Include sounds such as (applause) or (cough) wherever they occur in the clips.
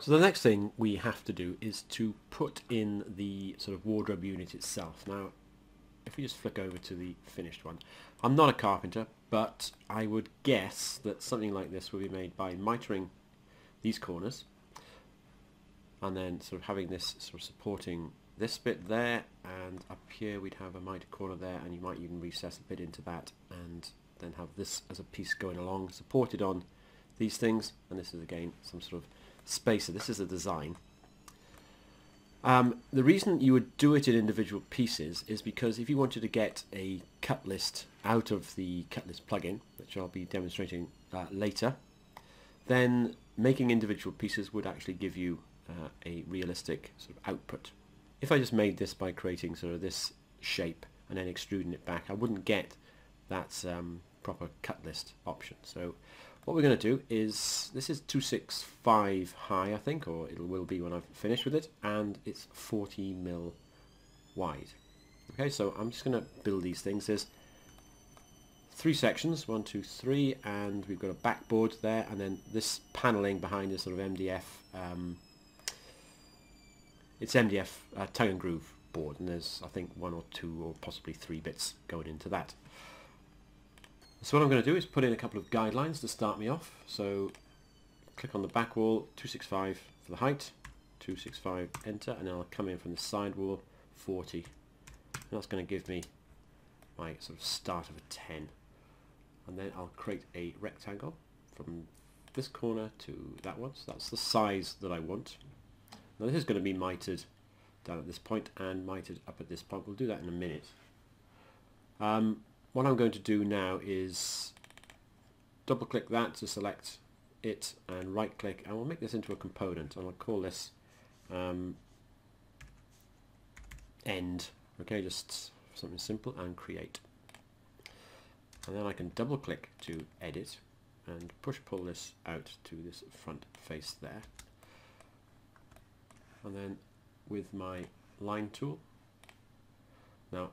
So the next thing we have to do is to put in the sort of wardrobe unit itself. Now, if we just flick over to the finished one, I'm not a carpenter, but I would guess that something like this will be made by mitering these corners and then sort of having this sort of supporting this bit there. And up here we'd have a miter corner there and you might even recess a bit into that and then have this as a piece going along supported on these things. And this is again some sort of spacer. This is a design. Um, the reason you would do it in individual pieces is because if you wanted to get a cut list out of the cut list plugin, which I'll be demonstrating uh, later, then making individual pieces would actually give you uh, a realistic sort of output. If I just made this by creating sort of this shape and then extruding it back, I wouldn't get that um, proper cut list option. So what we're going to do is, this is 265 high I think, or it will be when I've finished with it, and it's 40 mil wide. Okay, so I'm just going to build these things. There's three sections, one, two, three, and we've got a backboard there, and then this paneling behind is sort of MDF, um, it's MDF uh, tongue and groove board, and there's I think one or two or possibly three bits going into that. So what I'm going to do is put in a couple of guidelines to start me off. So click on the back wall, 265 for the height, 265 enter, and then I'll come in from the side wall, 40. And that's going to give me my sort of start of a 10. And then I'll create a rectangle from this corner to that one. So that's the size that I want. Now this is going to be mitered down at this point and mitered up at this point. We'll do that in a minute. Um, what I'm going to do now is double click that to select it and right click and we'll make this into a component and I'll call this um, end. Okay just something simple and create. And then I can double click to edit and push pull this out to this front face there. And then with my line tool now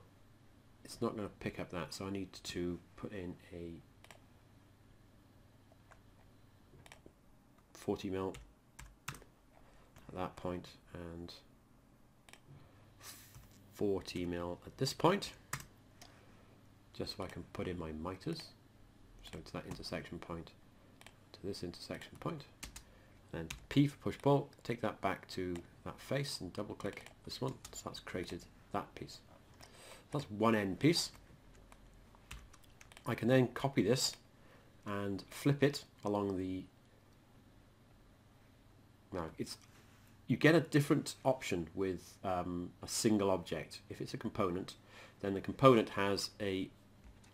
it's not going to pick up that so I need to put in a 40 mil at that point and 40 mil at this point just so I can put in my miters. So to that intersection point to this intersection point. Then P for push pull take that back to that face and double click this one. So that's created that piece that's one end piece. I can then copy this and flip it along the now it's you get a different option with um, a single object. If it's a component then the component has a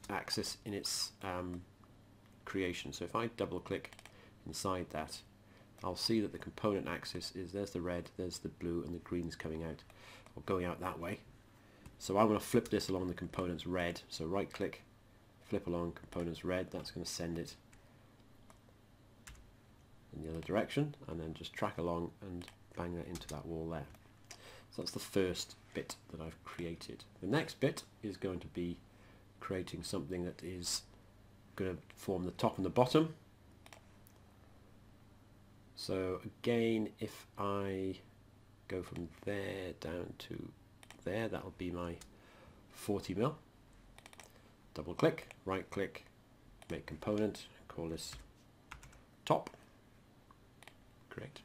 axis in its um, creation. So if I double click inside that I'll see that the component axis is there's the red there's the blue and the green's coming out or going out that way so I'm going to flip this along the components red. So right click, flip along components red. That's going to send it in the other direction and then just track along and bang that into that wall there. So that's the first bit that I've created. The next bit is going to be creating something that is going to form the top and the bottom. So again, if I go from there down to there. That'll be my 40 mil. Double click right click make component call this top. Great.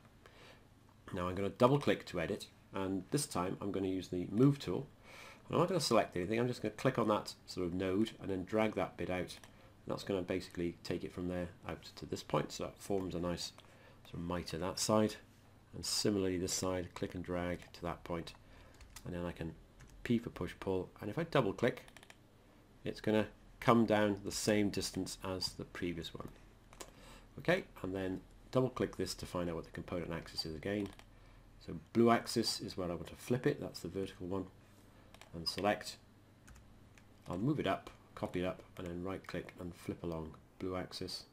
Now I'm going to double click to edit and this time I'm going to use the move tool. I'm not going to select anything I'm just going to click on that sort of node and then drag that bit out. That's going to basically take it from there out to this point so that forms a nice sort of miter that side. And similarly this side click and drag to that point and then I can P for push pull and if I double click it's going to come down the same distance as the previous one. Okay and then double click this to find out what the component axis is again. So blue axis is where I want to flip it that's the vertical one and select. I'll move it up copy it up and then right click and flip along blue axis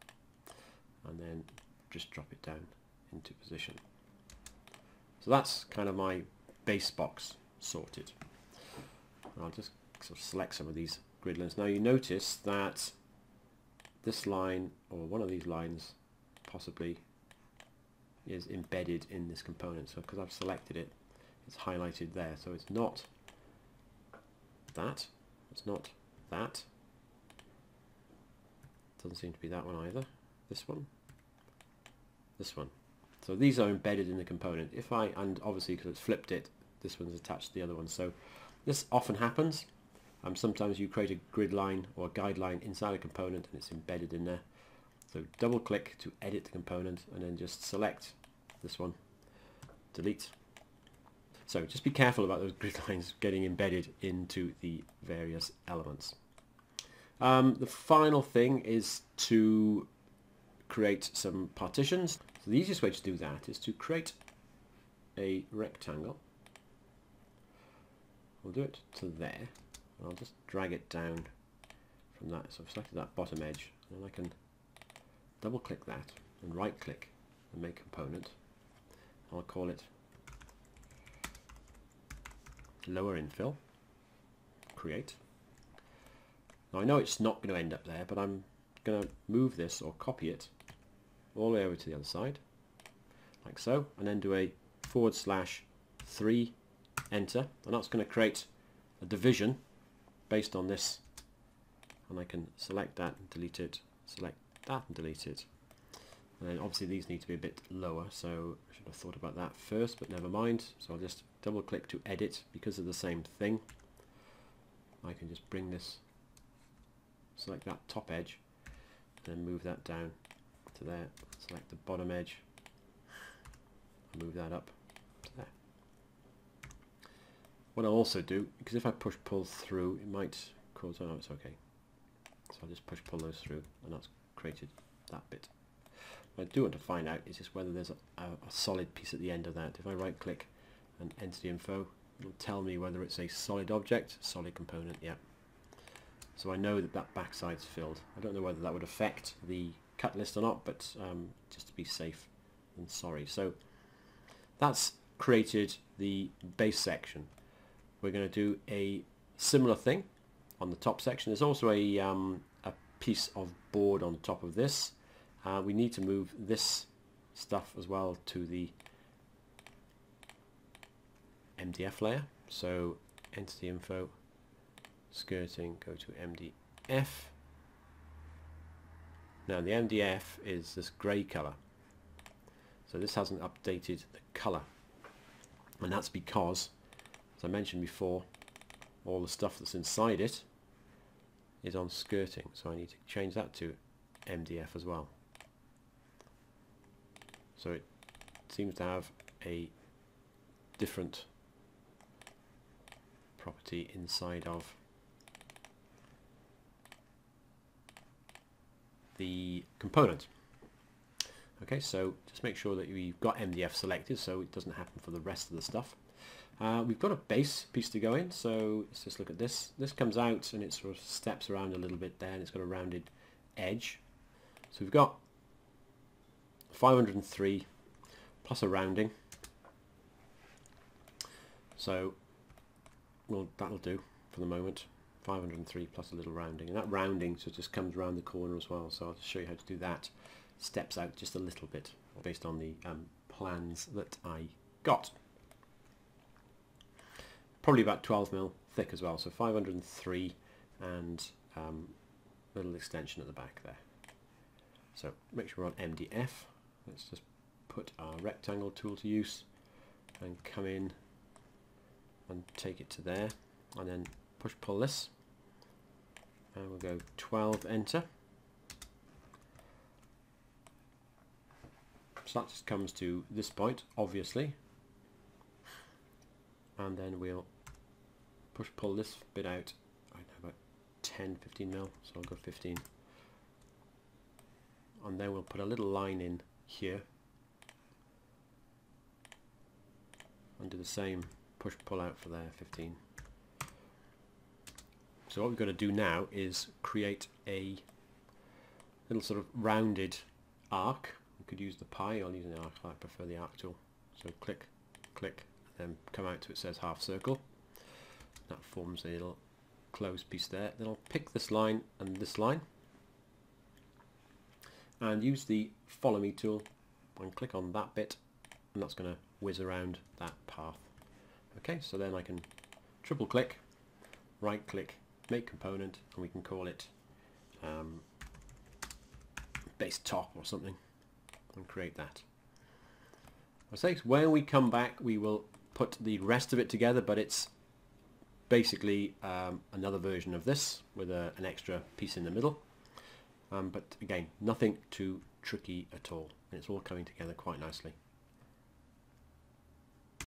and then just drop it down into position. So that's kind of my base box sorted. I'll just sort of select some of these grid lines. Now you notice that this line, or one of these lines, possibly is embedded in this component. So because I've selected it, it's highlighted there. So it's not that, it's not that. Doesn't seem to be that one either. This one, this one. So these are embedded in the component. If I, and obviously because it's flipped it, this one's attached to the other one. So this often happens. Um, sometimes you create a grid line or a guideline inside a component and it's embedded in there. So double click to edit the component and then just select this one, delete. So just be careful about those (laughs) grid lines getting embedded into the various elements. Um, the final thing is to create some partitions. So the easiest way to do that is to create a rectangle. We'll do it to there. I'll just drag it down from that. So I've selected that bottom edge and I can double click that and right click and make component. I'll call it lower infill, create. Now I know it's not going to end up there, but I'm going to move this or copy it all the way over to the other side, like so, and then do a forward slash 3, enter, and that's going to create a division based on this, and I can select that and delete it, select that and delete it. And then obviously these need to be a bit lower, so I should have thought about that first, but never mind. So I'll just double click to edit because of the same thing. I can just bring this, select that top edge, and move that down to there. Select the bottom edge, move that up to there. What I'll also do, because if I push pull through, it might cause, oh it's okay. So I'll just push pull those through, and that's created that bit. What I do want to find out is just whether there's a, a, a solid piece at the end of that. If I right click and entity info, it will tell me whether it's a solid object, solid component, yeah. So I know that that backside's filled. I don't know whether that would affect the cut list or not, but um, just to be safe and sorry. So that's created the base section. We're going to do a similar thing on the top section. There's also a, um, a piece of board on top of this. Uh, we need to move this stuff as well to the MDF layer. So entity info, skirting, go to MDF. Now the MDF is this grey colour. So this hasn't updated the colour. And that's because, as I mentioned before, all the stuff that's inside it is on skirting. So I need to change that to MDF as well. So it seems to have a different property inside of the component. Okay, so just make sure that you've got MDF selected so it doesn't happen for the rest of the stuff. Uh, we've got a base piece to go in, so let's just look at this. This comes out and it sort of steps around a little bit there and it's got a rounded edge. So we've got 503 plus a rounding. So well, that'll do for the moment. 503 plus a little rounding. And that rounding so just comes around the corner as well. So I'll just show you how to do that. Steps out just a little bit based on the um, plans that I got. Probably about 12 mil thick as well. So 503 and um, little extension at the back there. So make sure we're on MDF. Let's just put our rectangle tool to use and come in and take it to there and then push pull this and we'll go 12 enter so that just comes to this point obviously and then we'll push pull this bit out. I know about 10 15 mil so I'll go 15 and then we'll put a little line in here. And do the same push pull out for there 15 so what we've got to do now is create a little sort of rounded arc. We could use the pie I'll use an arc I prefer the arc tool. So click click then come out to it says half circle that forms a little closed piece there then I'll pick this line and this line and use the follow me tool and click on that bit and that's going to whiz around that path. Okay, so then I can triple click, right click, make component, and we can call it um, base top or something and create that. I say when we come back we will put the rest of it together but it's basically um, another version of this with a, an extra piece in the middle. Um, but again nothing too tricky at all And it's all coming together quite nicely